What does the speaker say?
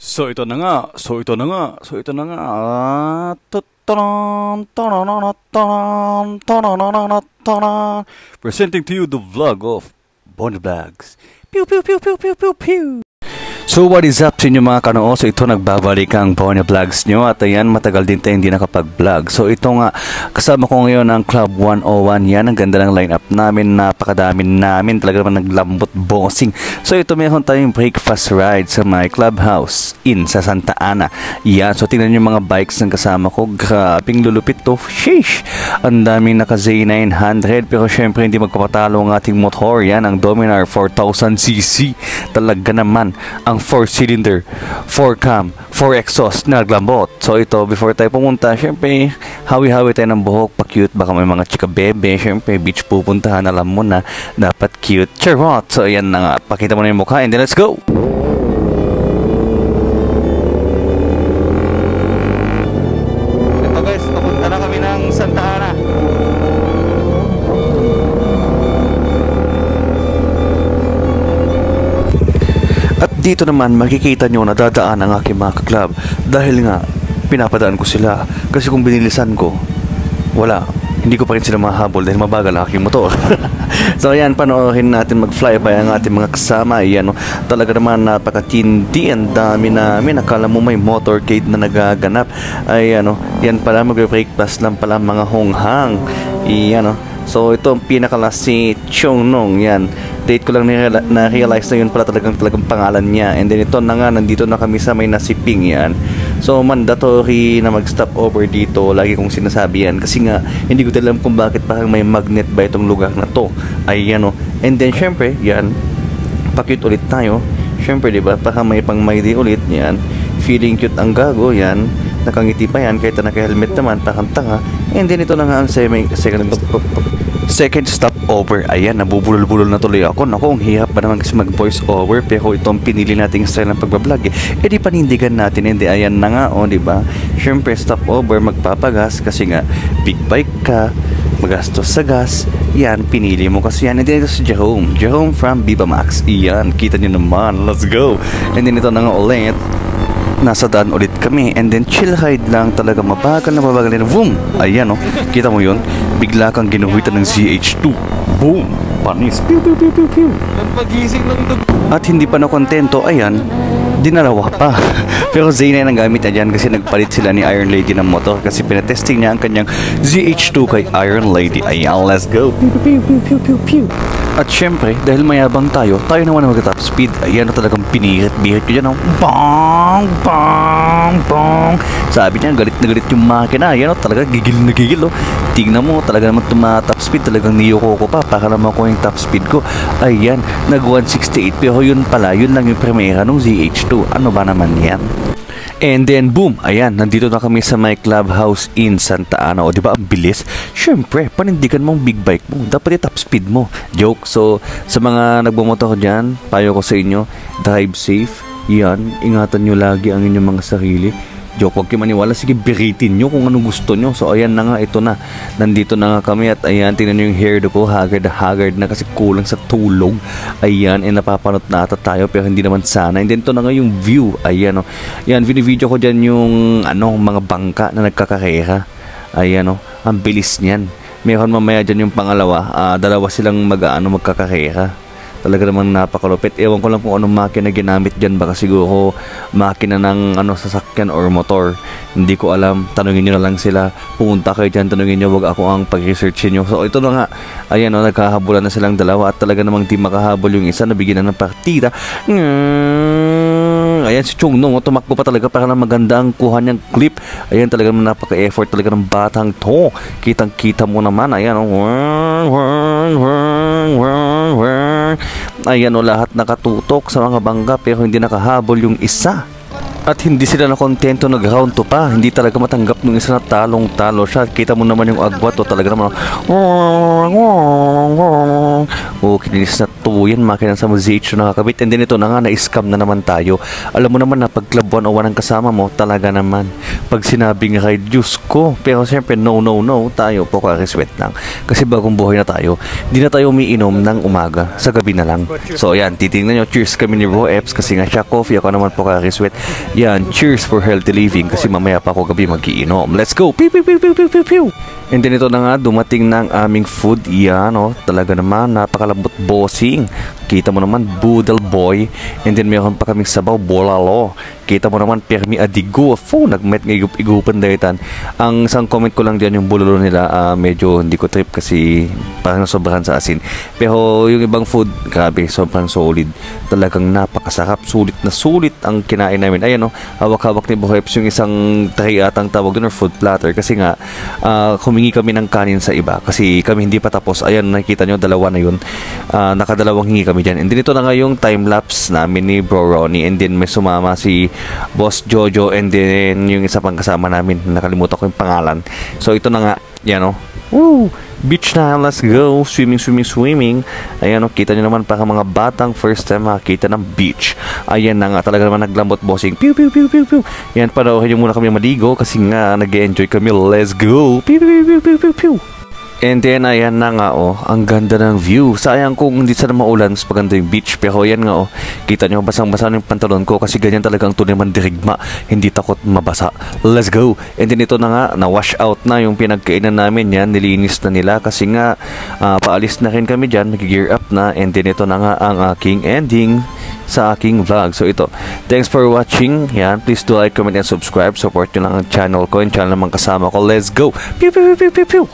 So ito na nga, so ito na nga, so ito na nga. Presenting to you the vlog of Bonnie Vlogs. Pew pew pew pew pew pew pew. So what is up sa inyo mga kanoo? So ito nagbabalik ang Bonnie Vlogs nyo at ayan matagal din tayo hindi nakapag-vlog. So ito nga kasama ko ngayon ang Club 101 yan. Ang ganda ng lineup namin. Napakadami namin. Talaga naman naglambot bossing. So ito meron tayong breakfast ride sa my clubhouse in sa Santa Ana. Yan. So tingnan nyo mga bikes ng kasama ko. Grabing lulupit to. Sheesh! Ang daming naka Z900 pero syempre hindi magpapatalo ang ating motor. Yan ang Dominar 4000cc. Talaga naman ang 4-cylinder, 4-cam, 4 exhaust na naglambot. So ito, before tayo pumunta, syempre, hawi-hawi tayo ng buhok, pa-cute, baka may mga chika bebe, syempre, beach pupuntahan, alam mo na, dapat cute. Charot! So ayan na nga, pakita mo na yung mukha, and then let's go! Dito naman makikita nyo na dadaan ang aking mga club dahil nga pinapadaan ko sila kasi kung binilisan ko wala hindi ko pa rin sila mahabol dahil mabagal ang aking motor. so ayan, panoorin natin mag-flyby ang ating mga kasama. Ayan, talaga naman napakatindi. Ang dami namin. Akala mo may motorcade na nagaganap. Ayan, no, yan pala mag-breakfast lang pala mga honghang. Ayan, no. So ito ang pinaka-last si Chong Nong. Yan. Date ko lang na-realize na yun pala talagang talagang pangalan niya. And then ito na nga, nandito na kami sa may nasiping yan. So mandatory na mag-stop over dito. Lagi kong sinasabi yan. Kasi nga, hindi ko alam kung bakit parang may magnet ba itong lugar na to. Ayan o. And then syempre, yan. Pakit ulit tayo. Syempre, di ba? Parang may pang may di ulit. Yan. Feeling cute ang gago. Yan. Nakangiti pa yan. Kahit na naka-helmet naman. Parang tanga. And then ito na nga ang second Second stop over. Ayan, nabubulol-bulol na tuloy ako. Naku, ang hirap pa naman kasi mag-voice over. Pero ito ang pinili nating style ng pagbablog. Eh, e di panindigan natin. Hindi, ayan na nga, o, oh, di ba? Siyempre, stop over, magpapagas. Kasi nga, big bike ka, magastos sa gas. Yan, pinili mo kasi yan. And ito si Jerome. Jerome from Viva Max. Iyan, kita nyo naman. Let's go. And then ito na nga ulit nasa daan ulit kami and then chill ride lang talaga. Mabagal na mabagal na. Boom! Ayan oh. Kita mo yun? Bigla kang ginuhitan ng CH2 boom! Panis. Pew pew pew pew pew Nagpagising ng dug... at hindi pa na kontento ayan dinalawa pa. Pero Zaynay ang gamit niya dyan kasi nagpalit sila ni Iron Lady ng motor kasi pinatesting niya ang kanyang ZH2 kay Iron Lady. Ayan let's go. Pew pew pew pew pew pew at syempre, dahil mayabang tayo, tayo naman ang mag-top speed. Ayan na talagang pinirit-birit ko dyan. Oh. Bang! Bang! Bang! Sabi niya, galit na galit yung makina. Ayan o, talaga gigil na gigil. Oh. Tingnan mo, talaga naman top speed. Talagang niyoko ko pa. Para naman ko yung top speed ko. Ayan, nag 168. Pero yun pala, yun lang yung primera nung ZH2. Ano ba naman yan? And then boom, ayan, nandito na kami sa my clubhouse in Santa Ana. O di ba ang bilis? Syempre, panindigan mo ang big bike mo. Dapat i-top speed mo. Joke. So, sa mga nagbumotor dyan, payo ko sa inyo, drive safe. Yan, ingatan nyo lagi ang inyong mga sarili. Joke, huwag kayo maniwala. Sige, biritin nyo kung ano gusto nyo. So, ayan na nga, ito na. Nandito na nga kami at ayan, tingnan nyo yung hair ko. Haggard haggard na kasi kulang sa tulog. Ayan, eh, napapanot na ata tayo pero hindi naman sana. And then, ito na nga yung view. Ayan, oh. Yan, video ko dyan yung, ano, mga bangka na nagkakarera. Ayan, oh. Ang bilis niyan. Meron mamaya dyan yung pangalawa. Ah, dalawa silang mag, ano, magkakarera talaga namang napakalupit. Ewan ko lang kung anong makina ginamit dyan. Baka siguro makina ng ano, sasakyan or motor. Hindi ko alam. Tanungin nyo na lang sila. Pumunta kayo dyan. Tanungin nyo. Wag ako ang pag-research nyo. So ito na nga. Ayan o. Oh, nagkahabulan na silang dalawa. At talaga namang di makahabol yung isa. Nabigyan na ng partida. Ayan si Chung Nung. Tumakbo pa talaga para na maganda ang kuha niyang clip. Ayan talaga namang napaka-effort talaga ng batang to. Kitang kita mo naman. Ayan o. Oh. Ayan o lahat nakatutok sa mga bangga pero hindi nakahabol yung isa. At hindi sila na kontento nag round to pa. Hindi talaga matanggap nung isa na talong talo siya. Kita mo naman yung agwat o talaga naman. Oh, kininis na to yan. Makina sa ZH na nakakabit. And then ito na nga, na-scam na naman tayo. Alam mo naman na pag club 101 ang kasama mo, talaga naman. Pag sinabing ride, Diyos ko. Pero siyempre, no, no, no. Tayo po kariswet lang. Kasi bagong buhay na tayo, hindi na tayo umiinom ng umaga. Sa gabi na lang. So, ayan, titingnan nyo. Cheers kami ni Bro Eps kasi nga siya coffee. Ako naman po kariswet. Yan, cheers for healthy living kasi mamaya pa ako gabi magiinom. Let's go! Pew, pew, pew, pew, pew, pew. And then ito na nga, dumating na aming food. Yan, oh, talaga naman, napakalambot bossing. Kita mo naman, Boodle Boy. And then meron pa kaming sabaw, Bolalo. Kita mo naman, Permi Adigo. Fo, nagmet ng igupan dahitan. Ang isang comment ko lang diyan yung bulalo nila, ah, medyo hindi ko trip kasi parang sobrahan sa asin. Pero yung ibang food, grabe, sobrang solid. Talagang napakasarap, sulit na sulit ang kinain namin. Ayan, oh, hawak-hawak ni Boheps yung isang tray atang tawag doon food platter kasi nga, ah, humingi kami ng kanin sa iba kasi kami hindi pa tapos. Ayan, nakita nyo, dalawa na yun. Ah, nakadalawang hingi kami dyan. And then ito na nga yung time-lapse namin ni Bro Ronnie. And then may sumama si Boss Jojo and then yung isa pang kasama namin. Nakalimutan ko yung pangalan. So ito na nga, yan o. Woo! Beach na, let's go. Swimming, swimming, swimming. Ayan o, kita nyo naman para mga batang first time makakita ng beach. Ayan na nga, talaga naman naglambot bossing. Pew, pew, pew, pew, pew. Yan, panoorin nyo muna kami maligo kasi nga nag enjoy kami. Let's go. Pew, pew, pew, pew, pew, pew. And then, ayan na nga, oh. Ang ganda ng view. Sayang kung hindi sana maulan, mas maganda yung beach. Pero ayan nga, oh. Kita nyo, basang-basa yung pantalon ko kasi ganyan talaga ang tunay man dirigma. Hindi takot mabasa. Let's go! And then ito na nga, na-wash out na yung pinagkainan namin yan. Nilinis na nila kasi nga, ah, paalis na rin kami dyan. Mag-gear up na. And then ito na nga ang aking ending sa aking vlog. So ito, thanks for watching. Yan, please do like, comment, and subscribe. Support nyo lang ang channel ko, yung channel naman kasama ko. Let's go! Pew, pew, pew, pew, pew!